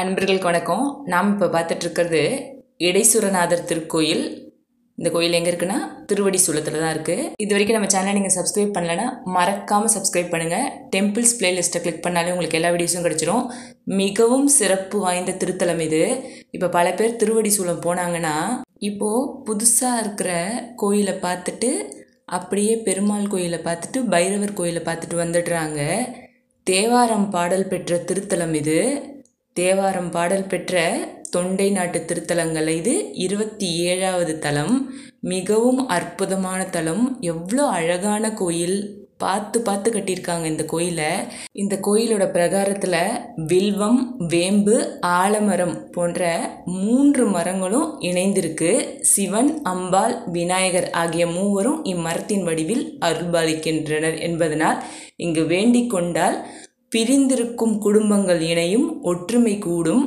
அன்பர்களுக்கு வணக்கம். நாம் இப்போ பார்த்துட்ருக்கிறது இடைசுரநாதர் திருக்கோயில். இந்த கோயில் எங்கே இருக்குன்னா திருவடி சூலத்தில் தான் இருக்குது இது வரைக்கும் நம்ம சேனலை நீங்கள் சப்ஸ்கிரைப் பண்ணலைன்னா மறக்காமல் சப்ஸ்கிரைப் பண்ணுங்கள் டெம்பிள்ஸ் பிளேலிஸ்ட்டை கிளிக் பண்ணாலே உங்களுக்கு எல்லா வீடியோஸும் கிடச்சிரும். மிகவும் சிறப்பு வாய்ந்த திருத்தலம் இது. இப்போ பல பேர் திருவடி சூலம் போனாங்கன்னா இப்போது புதுசாக இருக்கிற கோயிலை பார்த்துட்டு அப்படியே பெருமாள் கோயிலை பார்த்துட்டு பைரவர் கோயிலை பார்த்துட்டு வந்துடுறாங்க. தேவாரம் பாடல் பெற்ற திருத்தலம் இது. தேவாரம் பாடல் பெற்ற தொண்டை நாட்டு திருத்தலங்கள் இது இருபத்தி ஏழாவது தலம். மிகவும் அற்புதமான தலம். எவ்வளோ அழகான கோயில். பார்த்து பார்த்து கட்டியிருக்காங்க இந்த கோயிலை. இந்த கோயிலோட பிரகாரத்தில் வில்வம் வேம்பு ஆலமரம் போன்ற மூன்று மரங்களும் இணைந்திருக்கு. சிவன் அம்பாள் விநாயகர் ஆகிய மூவரும் இம்மரத்தின் வடிவில் அருள்பாலிக்கின்றனர் என்பதனால் இங்கு வேண்டிக் கொண்டால் பிரிந்திருக்கும் குடும்பங்கள் இணையும் ஒற்றுமை கூடும்.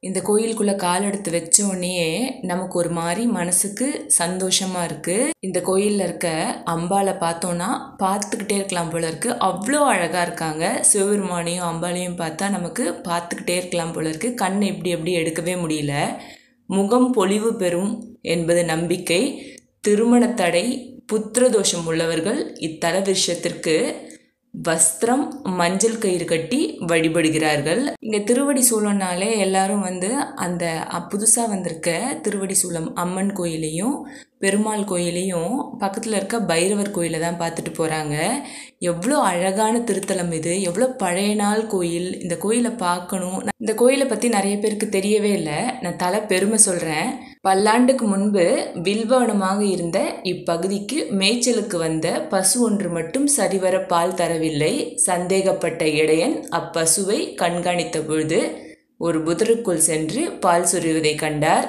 இந்த கோயிலுக்குள்ளே கால் எடுத்து வச்சோடனே நமக்கு ஒரு மாதிரி மனசுக்கு சந்தோஷமாக இருக்குது இந்த கோயிலில் இருக்க அம்பாலை பார்த்தோன்னா பார்த்துக்கிட்டே இருக்கலாம் போல இருக்குது அவ்வளோ அழகாக இருக்காங்க. சிவபெருமானையும் அம்பாலையும் பார்த்தா நமக்கு பார்த்துக்கிட்டே இருக்கலாம் போல இருக்குது கண்ணை இப்படி எப்படி எடுக்கவே முடியல. முகம் பொலிவு பெறும் என்பது நம்பிக்கை. திருமண தடை புத்திரதோஷம் உள்ளவர்கள் இத்தல விஷயத்திற்கு வஸ்திரம் மஞ்சள் கயிறு கட்டி வழிபடுகிறார்கள். இங்கே திருவடி சூழம்னாலே எல்லாரும் வந்து அந்த புதுசாக வந்திருக்க திருவடி சூலம் அம்மன் கோயிலையும் பெருமாள் கோயிலையும் பக்கத்தில் இருக்க பைரவர் கோயிலை தான் பார்த்துட்டு போகிறாங்க எவ்வளோ அழகான திருத்தலம் இது. எவ்வளோ பழைய நாள் கோயில். இந்த கோயிலை பார்க்கணும். இந்த கோயிலை பற்றி நிறைய பேருக்கு தெரியவே இல்லை. நான் தலை பெருமை சொல்கிறேன் பல்லாண்டுக்கு முன்பு வில்வனமாக இருந்த இப்பகுதிக்கு மேய்ச்சலுக்கு வந்த பசு ஒன்று மட்டும் சரிவர பால் தரவில்லை. சந்தேகப்பட்ட இடையன் அப்பசுவை கண்காணித்து பொழுது ஒரு புதருக்குள் சென்று பால் சொருவதை கண்டார்.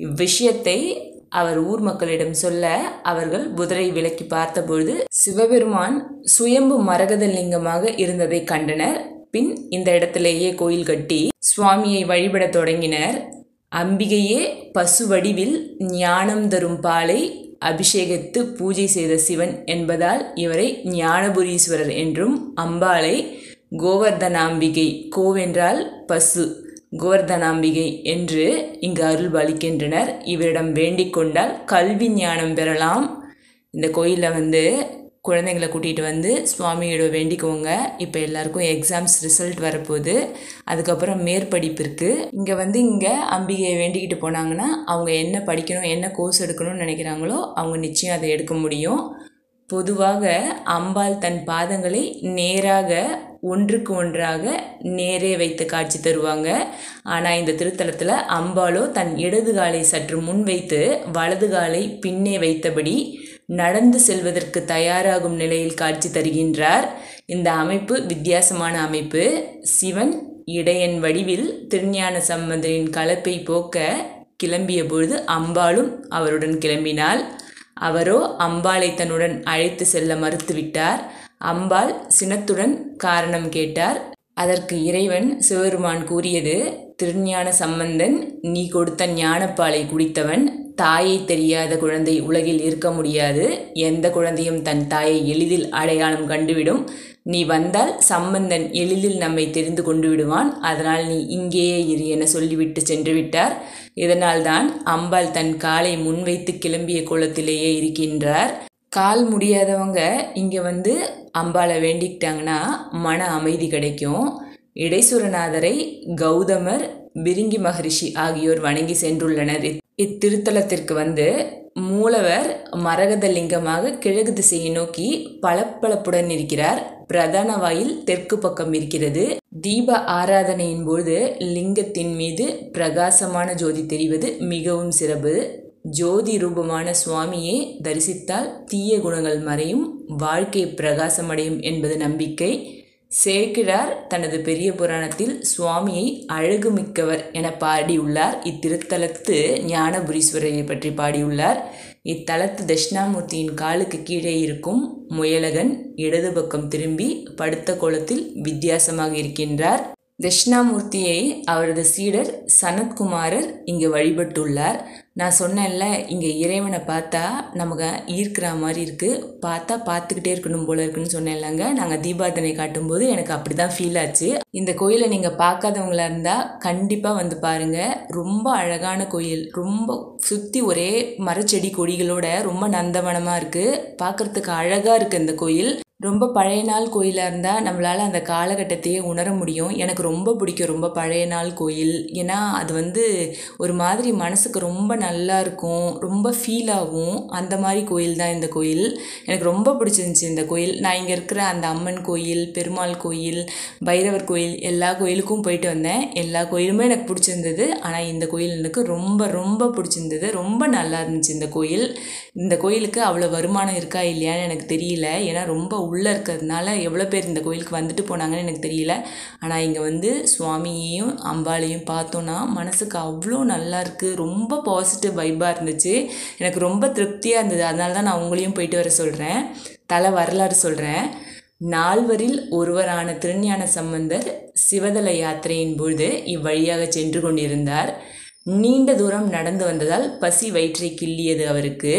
இவ்விஷயத்தை அவர் ஊர் மக்களிடம் சொல்ல அவர்கள் புதரை விலக்கி பார்த்தபொழுது சிவபெருமான் சுயம்பு மரகத லிங்கமாக இருந்ததை கண்டனர். பின் இந்த இடத்திலேயே கோயில் கட்டி சுவாமியை வழிபடத் தொடங்கினர். அம்பிகையே பசு வடிவில் ஞானம் தரும் பாலை அபிஷேகித்து பூஜை செய்த சிவன் என்பதால் இவரை ஞானபுரீஸ்வரர் என்றும் அம்பாளை கோவர்தனாம்பிகை. கோவென்றால் பசு. கோவர்தனாம்பிகை என்று இங்கு அருள் பாலிக்கின்றனர் இவரிடம் வேண்டிக் கொண்டால் கல்வி ஞானம் பெறலாம். இந்த கோயிலில் வந்து குழந்தைங்களை கூட்டிகிட்டு வந்து சுவாமியோட வேண்டிக்கோங்க. இப்போ எல்லாருக்கும் எக்ஸாம்ஸ் ரிசல்ட் வரப்போகுது. அதுக்கப்புறம் மேற்படிப்பு இருக்குது இங்கே வந்து இங்கே அம்பிகையை வேண்டிக்கிட்டு போனாங்கன்னா அவங்க என்ன படிக்கணும் என்ன கோர்ஸ் எடுக்கணும்னு நினைக்கிறாங்களோ அவங்க நிச்சயம் அதை எடுக்க முடியும். பொதுவாக அம்பாள் தன் பாதங்களை நேராக ஒன்றுக்கு ஒன்றாக நேரே வைத்து காட்சி தருவாங்க. ஆனால் இந்த திருத்தலத்தில் அம்பாளோ தன் இடது காலை சற்று முன் வைத்து வலது காலை பின்னே வைத்தபடி நடந்து செல்வதற்கு தயாராகும் நிலையில் காட்சி தருகின்றார். இந்த அமைப்பு வித்தியாசமான அமைப்பு. சிவன் இடையன் வடிவில் திருஞான சம்பந்தரின் கலப்பை போக்க கிளம்பிய பொழுது அம்பாளும் அவருடன் கிளம்பினாள். அவரோ அம்பாளை தன்னுடன் அழைத்து செல்ல மறுத்துவிட்டார். அம்பாள் சினத்துடன் காரணம் கேட்டார். அதற்கு இறைவன் சிவபெருமான் கூறியது திருஞான சம்பந்தன் நீ கொடுத்த ஞானப்பாலை குடித்தவன் தாயை தெரியாத குழந்தை உலகில் இருக்க முடியாது. எந்த குழந்தையும் தன் தாயை எளிதில் அடையாளம் கண்டுவிடும். நீ வந்தால் சம்பந்தன் எளிதில் நம்மை தெரிந்து கொண்டு விடுவான் அதனால் நீ இங்கேயே இரு என சொல்லிவிட்டு சென்று விட்டார். இதனால்தான் அம்பாள் தன் காலை முன்வைத்து கிளம்பிய கோலத்திலேயே இருக்கின்றார். கால் முடியாதவங்க இங்கே வந்து அம்பாளை வேண்டிக்கிட்டாங்கன்னா மன அமைதி கிடைக்கும். இடைசுரநாதரை கௌதமர் பிரிங்கி மகரிஷி ஆகியோர் வணங்கி சென்றுள்ளனர். இத்திருத்தலத்திற்கு வந்து மூலவர் மரகத லிங்கமாக கிழக்கு திசையை நோக்கி பளப்பளப்புடன் இருக்கிறார். பிரதான வாயில் தெற்கு பக்கம் இருக்கிறது. தீப ஆராதனையின் போது லிங்கத்தின் மீது பிரகாசமான ஜோதி தெரிவது மிகவும் சிறப்பு. ஜோதி ரூபமான சுவாமியை தரிசித்தால் தீய குணங்கள் மறையும் வாழ்க்கை பிரகாசமடையும் என்பது நம்பிக்கை. சேக்கிரார் தனது பெரிய புராணத்தில் சுவாமியை அழகுமிக்கவர் என பாடியுள்ளார். இத்திருத்தலத்து ஞானபுரீஸ்வரரை பற்றி பாடியுள்ளார். இத்தலத்து தட்சிணாமூர்த்தியின் காலுக்கு கீழே இருக்கும் முயலகன் இடது பக்கம் திரும்பி படுத்த கோலத்தில் வித்தியாசமாக இருக்கின்றார். தட்சிணாமூர்த்தியை அவரது சீடர் சனத்குமாரர் இங்கு வழிபட்டுள்ளார். நான் சொன்னேன்ல இங்கே இறைவனை பார்த்தா நமக்கு ஈர்க்கிற மாதிரி இருக்குது பார்த்தா பார்த்துக்கிட்டே இருக்கணும் போல இருக்குன்னு சொன்னேன்லங்க. நாங்கள் தீபாதனை காட்டும்போது எனக்கு அப்படி தான் ஃபீல் ஆச்சு. இந்த கோயிலை நீங்கள் பார்க்காதவங்களா இருந்தால் கண்டிப்பாக வந்து பாருங்கள் ரொம்ப அழகான கோயில். ரொம்ப சுற்றி ஒரே மரச்செடி கொடிகளோட ரொம்ப நந்தவனமாக இருக்குது பார்க்குறதுக்கு அழகாக இருக்குது இந்த கோயில். ரொம்ப பழைய நாள் கோயிலாக இருந்தால் நம்மளால் அந்த காலகட்டத்தையே உணர முடியும். எனக்கு ரொம்ப பிடிக்கும் ரொம்ப பழைய நாள் கோயில். ஏன்னா அது வந்து ஒரு மாதிரி மனசுக்கு ரொம்ப நல்லா இருக்கும். ரொம்ப ஃபீல் ஆகும். அந்த மாதிரி கோயில் தான் இந்த கோயில். எனக்கு ரொம்ப பிடிச்சிருந்துச்சி இந்த கோயில். நான் இங்கே இருக்கிற அந்த அம்மன் கோயில் பெருமாள் கோயில் பைரவர் கோயில் எல்லா கோயிலுக்கும் போயிட்டு வந்தேன். எல்லா கோயிலுமே எனக்கு பிடிச்சிருந்தது. ஆனால் இந்த கோயில் எனக்கு ரொம்ப ரொம்ப பிடிச்சிருந்தது. ரொம்ப நல்லா இருந்துச்சு இந்த கோயில். இந்த கோயிலுக்கு அவ்வளோ வருமானம் இருக்கா இல்லையான்னு எனக்கு தெரியல. ஏன்னா ரொம்ப உள்ளே இருக்கிறதுனால எவ்வளோ பேர் இந்த கோயிலுக்கு வந்துட்டு போனாங்கன்னு எனக்கு தெரியல. ஆனால் இங்கே வந்து சுவாமியையும் அம்பாளையும் பார்த்தோன்னா மனசுக்கு அவ்வளோ நல்லா இருக்குது ரொம்ப பாசிட்டிவ் வைப்பாக இருந்துச்சு. எனக்கு ரொம்ப திருப்தியாக இருந்தது. அதனால தான் நான் உங்களையும் போயிட்டு வர சொல்கிறேன் தலை வரலாறு சொல்கிறேன் நால்வரில் ஒருவரான திருஞான சம்பந்தர் சிவதல யாத்திரையின் பொழுது இவ்வழியாக சென்று கொண்டிருந்தார். நீண்ட தூரம் நடந்து வந்ததால் பசி வயிற்றை கிள்ளியது அவருக்கு.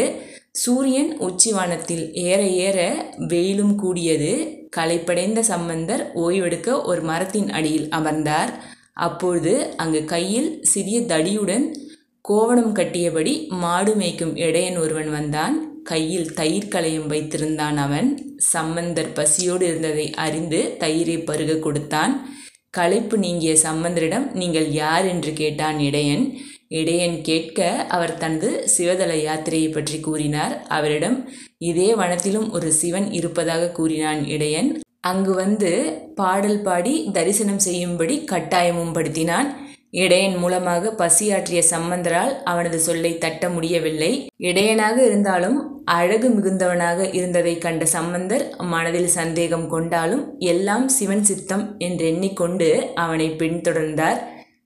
சூரியன் உச்சிவானத்தில் ஏற ஏற வெயிலும் கூடியது. களைப்படைந்த சம்பந்தர் ஓய்வெடுக்க ஒரு மரத்தின் அடியில் அமர்ந்தார். அப்பொழுது அங்கு கையில் சிறிய தடியுடன் கோவணம் கட்டியபடி மாடு மேய்க்கும் இடையன் ஒருவன் வந்தான். கையில் தயிர் களையும் வைத்திருந்தான் அவன். சம்பந்தர் பசியோடு இருந்ததை அறிந்து தயிரை பருக கொடுத்தான். களைப்பு நீங்கிய சம்பந்தரிடம் நீங்கள் யார்? என்று கேட்டான் இடையன். இடையன் கேட்க அவர் தனது சிவதல யாத்திரையை பற்றி கூறினார். அவரிடம் இதே வனத்திலும் ஒரு சிவன் இருப்பதாக கூறினான் இடையன். அங்கு வந்து பாடல் பாடி தரிசனம் செய்யும்படி கட்டாயமும் படுத்தினான். இடையன் மூலமாக பசியாற்றிய சம்பந்தரால் அவனது சொல்லை தட்ட முடியவில்லை. இடையனாக இருந்தாலும் அழகு மிகுந்தவனாக இருந்ததை கண்ட சம்பந்தர் மனதில் சந்தேகம் கொண்டாலும் எல்லாம் சிவன் சித்தம் என்றெண்ணிக்கொண்டு அவனை பின்தொடர்ந்தார்.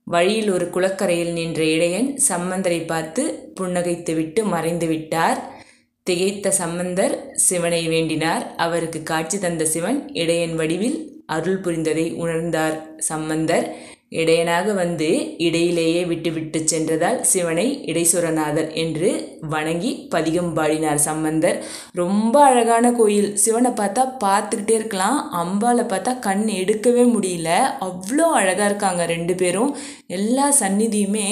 வழியில் ஒரு குளக்கரையில் நின்ற இடையன் சம்பந்தரை பார்த்து புன்னகைத்துவிட்டு மறைந்து விட்டார் திகைத்த சம்பந்தர் சிவனை வேண்டினார். அவருக்கு காட்சி தந்த சிவன் இடையன் வடிவில் அருள் புரிந்ததை உணர்ந்தார் சம்பந்தர். இடையனாக வந்து இடையிலேயே விட்டுவிட்டு சென்றதால் சிவனை இடைசுரநாதர் என்று வணங்கி பதிகம் பாடினார் சம்பந்தர். ரொம்ப அழகான கோயில். சிவனை பார்த்தா பார்த்துக்கிட்டே இருக்கலாம். அம்பாவை பார்த்தா கண் எடுக்கவே முடியல. அவ்வளோ அழகாக இருக்காங்க ரெண்டு பேரும். எல்லா சந்நிதியுமே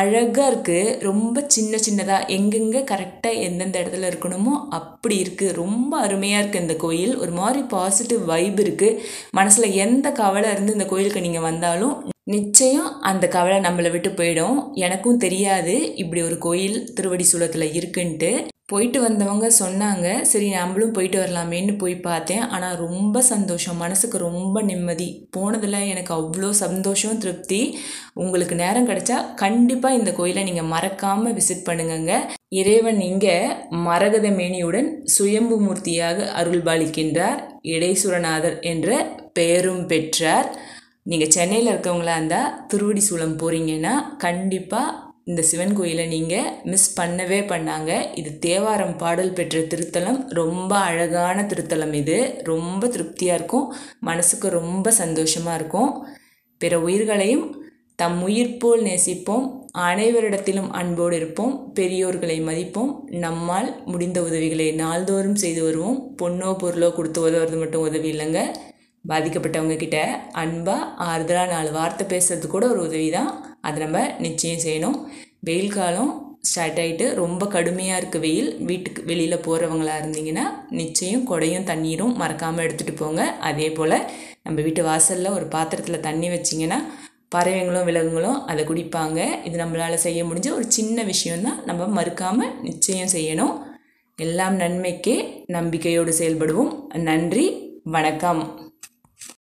அழகாக இருக்குது ரொம்ப சின்ன சின்னதாக எங்கெங்கே கரெக்டாக எந்தெந்த இடத்துல இருக்கணுமோ அப்படி இருக்குது ரொம்ப அருமையாக இருக்குது இந்த கோயில். ஒரு மாதிரி பாசிட்டிவ் வைப் இருக்குது மனசில் எந்த கவலை இருந்து இந்த கோயிலுக்கு நீங்கள் வந்தாலும் நிச்சயம் அந்த கவலை நம்மளை விட்டு போயிடும். எனக்கும் தெரியாது இப்படி ஒரு கோயில் திருவடி சூலத்தில் இருக்குன்ட்டு. போயிட்டு வந்தவங்க சொன்னாங்க சரி நம்மளும் போயிட்டு வரலாமேன்னு போய் பார்த்தேன். ஆனால் ரொம்ப சந்தோஷம். மனசுக்கு ரொம்ப நிம்மதி. போனதில் எனக்கு அவ்வளோ சந்தோஷம் திருப்தி. உங்களுக்கு நேரம் கிடைச்சா கண்டிப்பாக இந்த கோயிலை நீங்கள் மறக்காமல் விசிட் பண்ணுங்கங்க. இறைவன் இங்கே மரகத மேனியுடன் சுயம்பு மூர்த்தியாக அருள்பாலிக்கின்றார். இடைசுரநாதர் என்ற பெயரும் பெற்றார். நீங்கள் சென்னையில் இருக்கவங்களா இருந்தால் திருவடி சூளம் போகிறீங்கன்னா கண்டிப்பாக இந்த சிவன் கோயிலை நீங்கள் மிஸ் பண்ணவே பண்ணாங்க. இது தேவாரம் பாடல் பெற்ற திருத்தலம். ரொம்ப அழகான திருத்தலம் இது. ரொம்ப திருப்தியாக இருக்கும். மனசுக்கு ரொம்ப சந்தோஷமாக இருக்கும். பிற உயிர்களையும் தம் உயிர் போல் நேசிப்போம். அனைவரிடத்திலும் அன்போடு இருப்போம். பெரியோர்களை மதிப்போம். நம்மால் முடிந்த உதவிகளை நாள்தோறும் செய்து வருவோம். பொண்ணோ பொருளோ கொடுத்து உதவுறது மட்டும் உதவி இல்லைங்க. பாதிக்கப்பட்டவங்க கிட்ட அன்பாக ஆறுதலாக நாலு வார்த்தை பேசுறது கூட ஒரு உதவி தான் அதை நம்ம நிச்சயம் செய்யணும். வெயில் காலம் ஸ்டார்ட் ஆகிட்டு ரொம்ப கடுமையாக இருக்குது வெயில். வீட்டுக்கு வெளியில் போகிறவங்களா இருந்தீங்கன்னா நிச்சயம் கொடையும் தண்ணீரும் மறக்காமல் எடுத்துகிட்டு போங்க. அதே போல் நம்ம வீட்டு வாசலில் ஒரு பாத்திரத்தில் தண்ணி வச்சிங்கன்னா பறவைங்களும் விலங்குகளும் அதை குடிப்பாங்க. இது நம்மளால் செய்ய முடிஞ்ச ஒரு சின்ன விஷயம்தான். நம்ம மறுக்காமல் நிச்சயம் செய்யணும். எல்லாம் நன்மைக்கே நம்பிக்கையோடு செயல்படுவோம். நன்றி வணக்கம்.